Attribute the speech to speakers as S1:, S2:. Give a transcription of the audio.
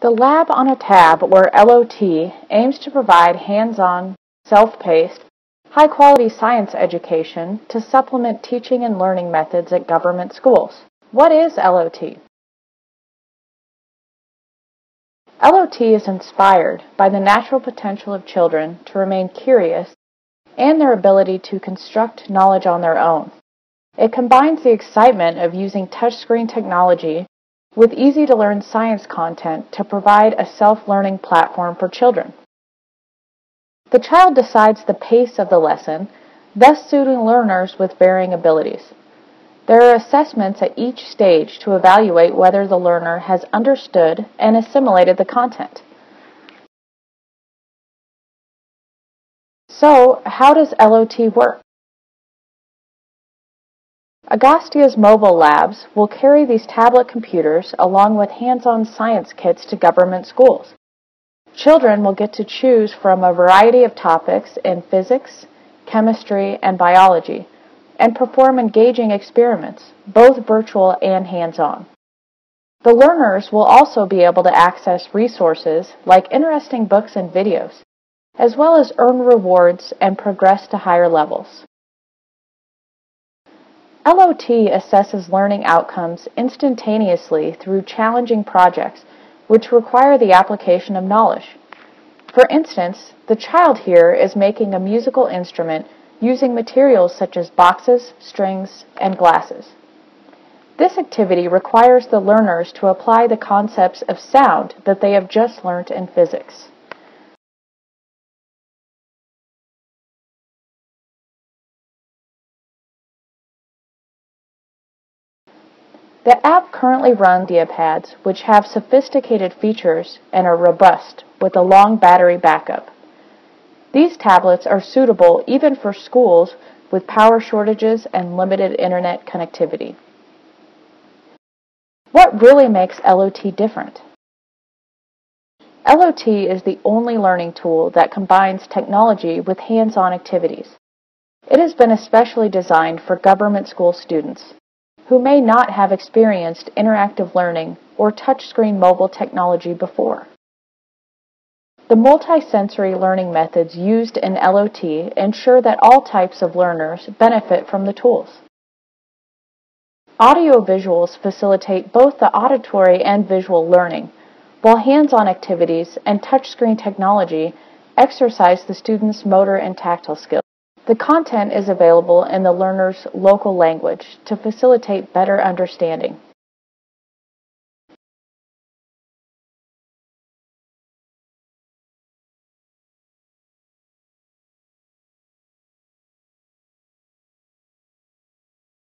S1: The Lab on a Tab, or LOT, aims to provide hands-on, self-paced, high-quality science education to supplement teaching and learning methods at government schools. What is LOT? LOT is inspired by the natural potential of children to remain curious and their ability to construct knowledge on their own. It combines the excitement of using touchscreen technology with easy-to-learn science content to provide a self-learning platform for children. The child decides the pace of the lesson, thus suiting learners with varying abilities. There are assessments at each stage to evaluate whether the learner has understood and assimilated the content. So, how does LOT work? Agastya's mobile labs will carry these tablet computers along with hands-on science kits to government schools. Children will get to choose from a variety of topics in physics, chemistry, and biology, and perform engaging experiments, both virtual and hands-on. The learners will also be able to access resources like interesting books and videos, as well as earn rewards and progress to higher levels. LOT assesses learning outcomes instantaneously through challenging projects which require the application of knowledge. For instance, the child here is making a musical instrument using materials such as boxes, strings, and glasses. This activity requires the learners to apply the concepts of sound that they have just learned in physics. The app currently runs pads, which have sophisticated features and are robust with a long battery backup. These tablets are suitable even for schools with power shortages and limited internet connectivity. What really makes LOT different? LOT is the only learning tool that combines technology with hands-on activities. It has been especially designed for government school students who may not have experienced interactive learning or touchscreen mobile technology before. The multisensory learning methods used in LOT ensure that all types of learners benefit from the tools. Audio visuals facilitate both the auditory and visual learning, while hands-on activities and touchscreen technology exercise the student's motor and tactile skills. The content is available in the learner's local language to facilitate better understanding.